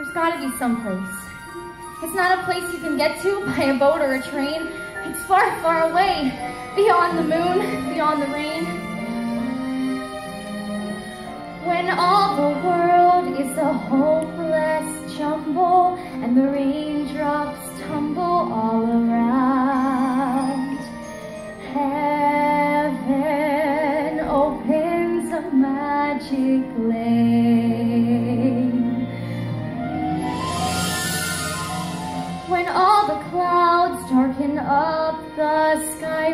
It's gotta be someplace. It's not a place you can get to by a boat or a train. It's far, far away, beyond the moon, beyond the rain. When all the world is a hopeless jumble and the raindrops tumble all around, heaven opens a magic lane.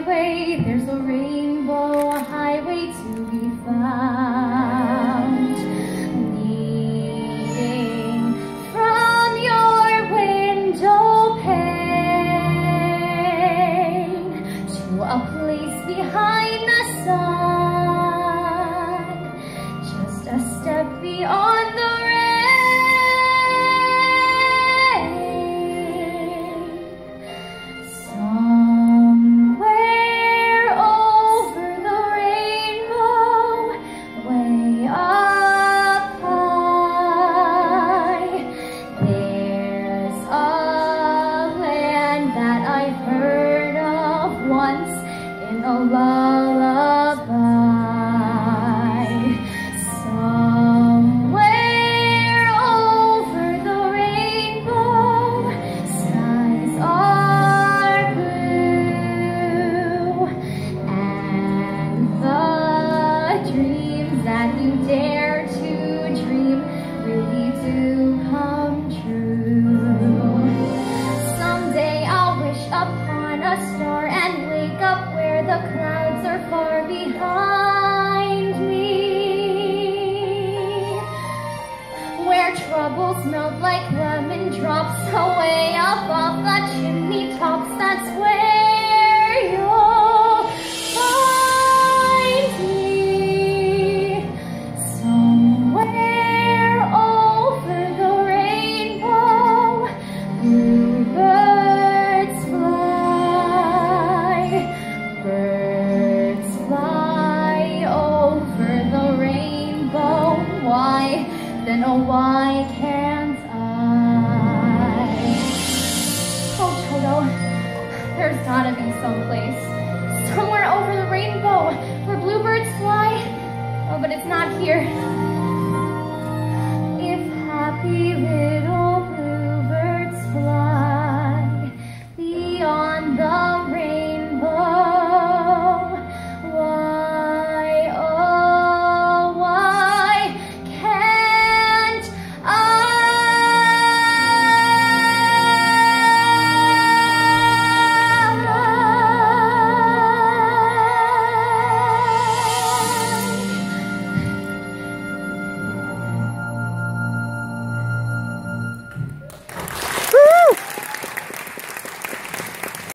There's a rainbow highway to be found. That you dare to dream really do troubles melt like lemon drops away up off the chimney Then oh why can't I? Oh Toto, there's gotta be someplace. Somewhere over the rainbow where bluebirds fly. Oh, but it's not here.